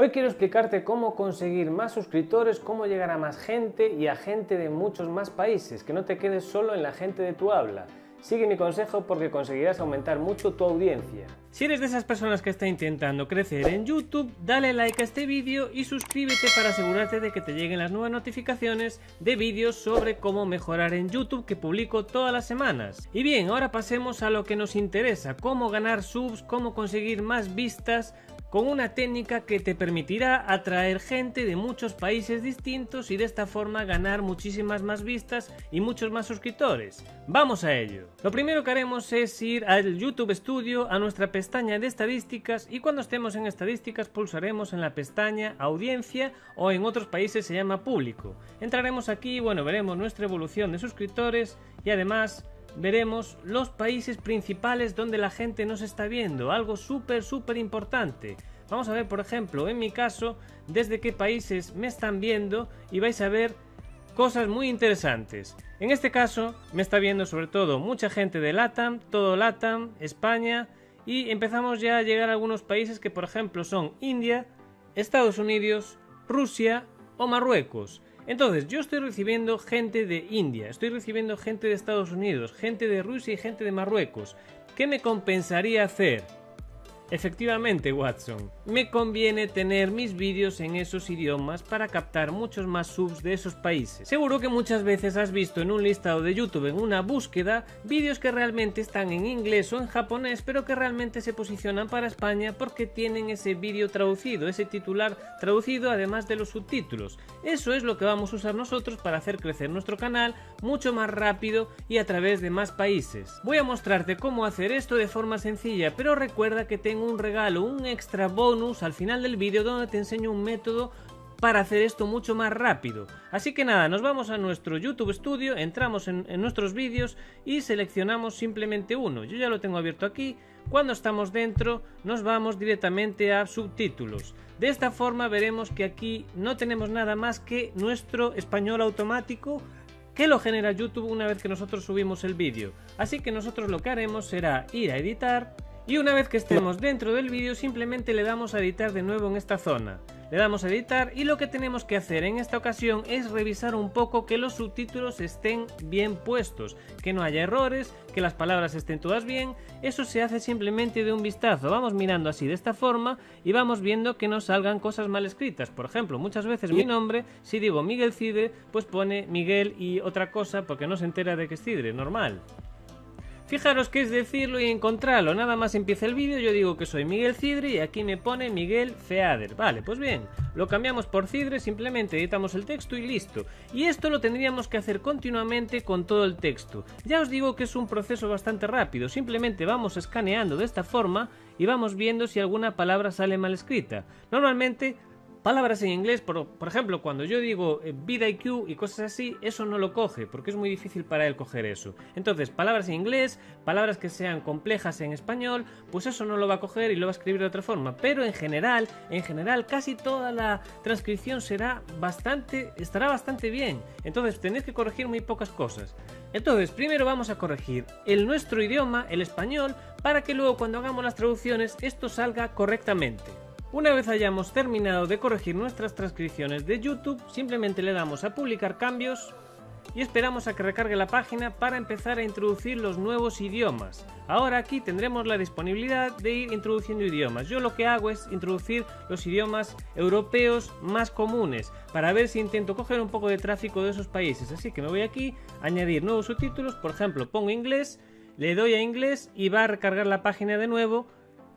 Hoy quiero explicarte cómo conseguir más suscriptores, cómo llegar a más gente y a gente de muchos más países, que no te quedes solo en la gente de tu habla. Sigue mi consejo porque conseguirás aumentar mucho tu audiencia. Si eres de esas personas que está intentando crecer en YouTube, dale like a este vídeo y suscríbete para asegurarte de que te lleguen las nuevas notificaciones de vídeos sobre cómo mejorar en YouTube que publico todas las semanas. Y bien, ahora pasemos a lo que nos interesa, cómo ganar subs, cómo conseguir más vistas, con una técnica que te permitirá atraer gente de muchos países distintos y de esta forma ganar muchísimas más vistas y muchos más suscriptores. Vamos a ello. Lo primero que haremos es ir al YouTube Studio, a nuestra pestaña de estadísticas y cuando estemos en estadísticas pulsaremos en la pestaña audiencia o en otros países se llama público. Entraremos aquí y bueno, veremos nuestra evolución de suscriptores y además veremos los países principales donde la gente nos está viendo, algo súper, súper importante. Vamos a ver, por ejemplo, en mi caso, desde qué países me están viendo y vais a ver cosas muy interesantes. En este caso, me está viendo sobre todo mucha gente de LATAM, todo LATAM, España, y empezamos ya a llegar a algunos países que, por ejemplo, son India, Estados Unidos, Rusia o Marruecos. Entonces, yo estoy recibiendo gente de India, estoy recibiendo gente de Estados Unidos, gente de Rusia y gente de Marruecos. ¿Qué me compensaría hacer? Efectivamente, Watson, me conviene tener mis vídeos en esos idiomas para captar muchos más subs de esos países. Seguro que muchas veces has visto en un listado de YouTube en una búsqueda vídeos que realmente están en inglés o en japonés, pero que realmente se posicionan para España porque tienen ese vídeo traducido, ese titular traducido además de los subtítulos. Eso es lo que vamos a usar nosotros para hacer crecer nuestro canal mucho más rápido y a través de más países. Voy a mostrarte cómo hacer esto de forma sencilla, pero recuerda que tengo un regalo, un extra bonus al final del vídeo donde te enseño un método para hacer esto mucho más rápido. Así que nada, nos vamos a nuestro YouTube Studio, entramos en, en, nuestros vídeos y seleccionamos simplemente uno. Yo ya lo tengo abierto aquí. Cuando estamos dentro, nos vamos directamente a subtítulos. De esta forma veremos que aquí no tenemos nada más que nuestro español automático que lo genera YouTube una vez que nosotros subimos el vídeo. Así que nosotros lo que haremos será ir a editar y una vez que estemos dentro del vídeo simplemente le damos a editar de nuevo en esta zona. Le damos a editar y lo que tenemos que hacer en esta ocasión es revisar un poco que los subtítulos estén bien puestos, que no haya errores, que las palabras estén todas bien. Eso se hace simplemente de un vistazo. Vamos mirando así de esta forma y vamos viendo que no salgan cosas mal escritas. Por ejemplo, muchas veces mi nombre, si digo Miguel Cidre, pues pone Miguel y otra cosa porque no se entera de que es Cidre, normal. Fijaros que es decirlo y encontrarlo. Nada más empieza el vídeo, yo digo que soy Miguel Cidre y aquí me pone Miguel Feader. Vale, pues bien, lo cambiamos por Cidre, simplemente editamos el texto y listo. Y esto lo tendríamos que hacer continuamente con todo el texto. Ya os digo que es un proceso bastante rápido, simplemente vamos escaneando de esta forma y vamos viendo si alguna palabra sale mal escrita. Normalmente palabras en inglés, por, ejemplo, cuando yo digo eh, VidIQ y cosas así, eso no lo coge, porque es muy difícil para él coger eso. Entonces, palabras en inglés, palabras que sean complejas en español, pues eso no lo va a coger y lo va a escribir de otra forma. Pero en general, en general, casi toda la transcripción será bastante, estará bastante bien. Entonces, tenéis que corregir muy pocas cosas. Entonces, primero vamos a corregir el nuestro idioma, el español, para que luego cuando hagamos las traducciones esto salga correctamente. Una vez hayamos terminado de corregir nuestras transcripciones de YouTube, simplemente le damos a publicar cambios y esperamos a que recargue la página para empezar a introducir los nuevos idiomas. Ahora aquí tendremos la disponibilidad de ir introduciendo idiomas. Yo lo que hago es introducir los idiomas europeos más comunes para ver si intento coger un poco de tráfico de esos países. Así que me voy aquí, añadir nuevos subtítulos, por ejemplo pongo inglés, le doy a inglés y va a recargar la página de nuevo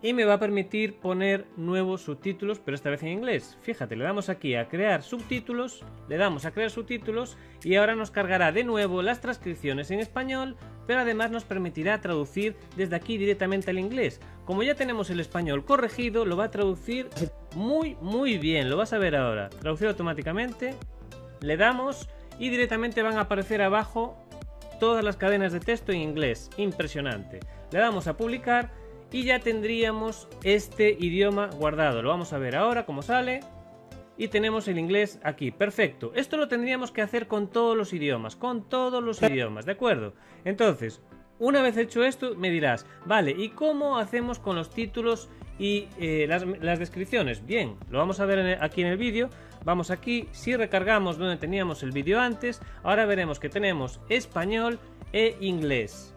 y me va a permitir poner nuevos subtítulos, pero esta vez en inglés. Fíjate, le damos aquí a crear subtítulos, le damos a crear subtítulos y ahora nos cargará de nuevo las transcripciones en español, pero además nos permitirá traducir desde aquí directamente al inglés. Como ya tenemos el español corregido, lo va a traducir muy muy bien, lo vas a ver ahora. Traducir automáticamente, le damos y directamente van a aparecer abajo todas las cadenas de texto en inglés. Impresionante. Le damos a publicar y ya tendríamos este idioma guardado. Lo vamos a ver ahora cómo sale. Y tenemos el inglés aquí, perfecto. Esto lo tendríamos que hacer con todos los idiomas, con todos los idiomas, ¿de acuerdo? Entonces, una vez hecho esto, me dirás, vale, ¿y cómo hacemos con los títulos y eh, las, las, descripciones. Bien, lo vamos a ver aquí en el vídeo. Vamos aquí, si recargamos donde teníamos el vídeo antes, ahora veremos que tenemos español e inglés.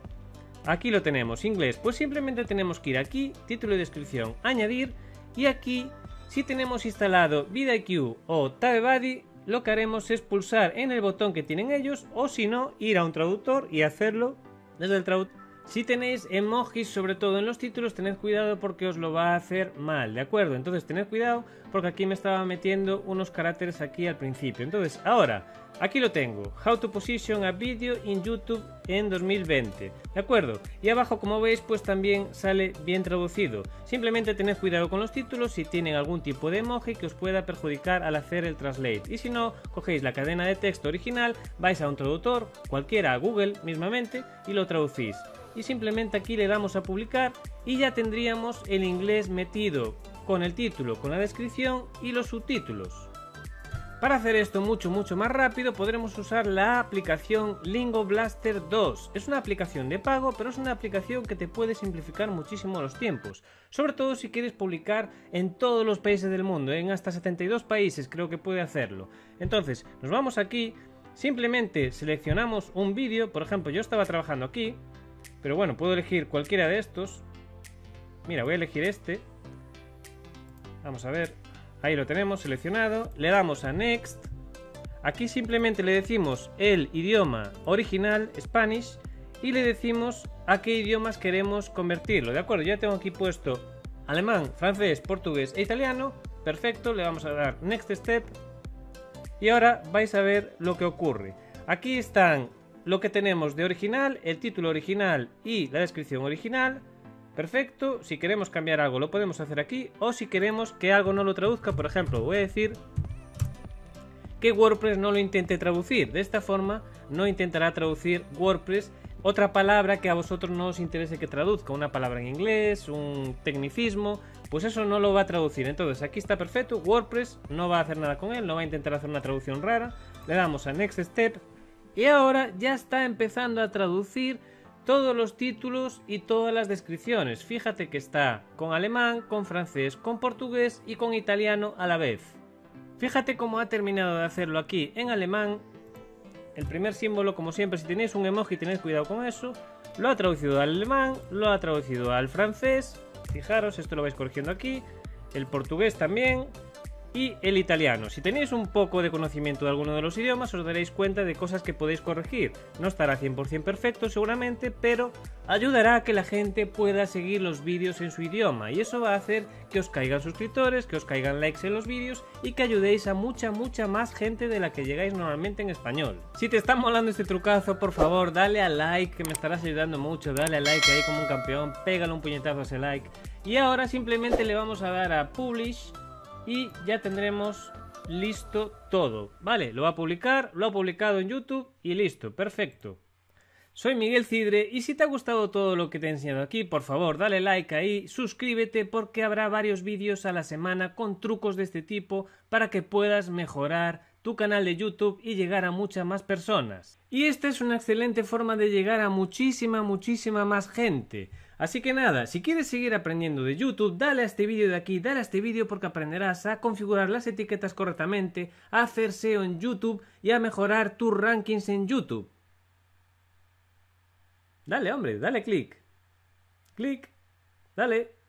Aquí lo tenemos, inglés. Pues simplemente tenemos que ir aquí, título y descripción, añadir y aquí si tenemos instalado VidIQ o TabeBuddy, lo que haremos es pulsar en el botón que tienen ellos o si no, ir a un traductor y hacerlo desde el traductor si tenéis emojis, sobre todo en los títulos, tened cuidado porque os lo va a hacer mal, ¿de acuerdo? Entonces tened cuidado porque aquí me estaba metiendo unos caracteres aquí al principio. Entonces, ahora, aquí lo tengo. How to position a video in YouTube en 2020. ¿De acuerdo? Y abajo, como veis, pues también sale bien traducido. Simplemente tened cuidado con los títulos si tienen algún tipo de emoji que os pueda perjudicar al hacer el translate. Y si no, cogéis la cadena de texto original, vais a un traductor, cualquiera, a Google mismamente, y lo traducís y simplemente aquí le damos a publicar y ya tendríamos el inglés metido con el título, con la descripción y los subtítulos. Para hacer esto mucho mucho más rápido podremos usar la aplicación Lingo Blaster 2. Es una aplicación de pago, pero es una aplicación que te puede simplificar muchísimo los tiempos. Sobre todo si quieres publicar en todos los países del mundo, en hasta 72 países creo que puede hacerlo. Entonces, nos vamos aquí, simplemente seleccionamos un vídeo, por ejemplo yo estaba trabajando aquí, pero bueno, puedo elegir cualquiera de estos. Mira, voy a elegir este. Vamos a ver. Ahí lo tenemos seleccionado. Le damos a Next. Aquí simplemente le decimos el idioma original, Spanish, y le decimos a qué idiomas queremos convertirlo. ¿De acuerdo? Ya tengo aquí puesto alemán, francés, portugués e italiano. Perfecto, le vamos a dar Next Step. Y ahora vais a ver lo que ocurre. Aquí están lo que tenemos de original, el título original y la descripción original. Perfecto, si queremos cambiar algo lo podemos hacer aquí o si queremos que algo no lo traduzca, por ejemplo, voy a decir que WordPress no lo intente traducir. De esta forma no intentará traducir WordPress otra palabra que a vosotros no os interese que traduzca, una palabra en inglés, un tecnicismo, pues eso no lo va a traducir. Entonces aquí está perfecto, WordPress no va a hacer nada con él, no va a intentar hacer una traducción rara. Le damos a Next Step y ahora ya está empezando a traducir todos los títulos y todas las descripciones. Fíjate que está con alemán, con francés, con portugués y con italiano a la vez. Fíjate cómo ha terminado de hacerlo aquí en alemán. El primer símbolo, como siempre, si tenéis un emoji, tenéis cuidado con eso. Lo ha traducido al alemán, lo ha traducido al francés. Fijaros, esto lo vais corrigiendo aquí. El portugués también, y el italiano. Si tenéis un poco de conocimiento de alguno de los idiomas, os daréis cuenta de cosas que podéis corregir. No estará 100% perfecto seguramente, pero ayudará a que la gente pueda seguir los vídeos en su idioma y eso va a hacer que os caigan suscriptores, que os caigan likes en los vídeos y que ayudéis a mucha, mucha más gente de la que llegáis normalmente en español. Si te está molando este trucazo, por favor, dale a like, que me estarás ayudando mucho, dale a like ahí como un campeón, pégale un puñetazo a ese like. Y ahora simplemente le vamos a dar a Publish y ya tendremos listo todo. Vale, lo va a publicar, lo ha publicado en YouTube y listo, perfecto. Soy Miguel Cidre y si te ha gustado todo lo que te he enseñado aquí, por favor dale like ahí, suscríbete porque habrá varios vídeos a la semana con trucos de este tipo para que puedas mejorar tu canal de YouTube y llegar a muchas más personas. Y esta es una excelente forma de llegar a muchísima, muchísima más gente. Así que nada, si quieres seguir aprendiendo de YouTube, dale a este vídeo de aquí, dale a este vídeo porque aprenderás a configurar las etiquetas correctamente, a hacer SEO en YouTube y a mejorar tus rankings en YouTube. Dale, hombre, dale clic. Clic. Dale.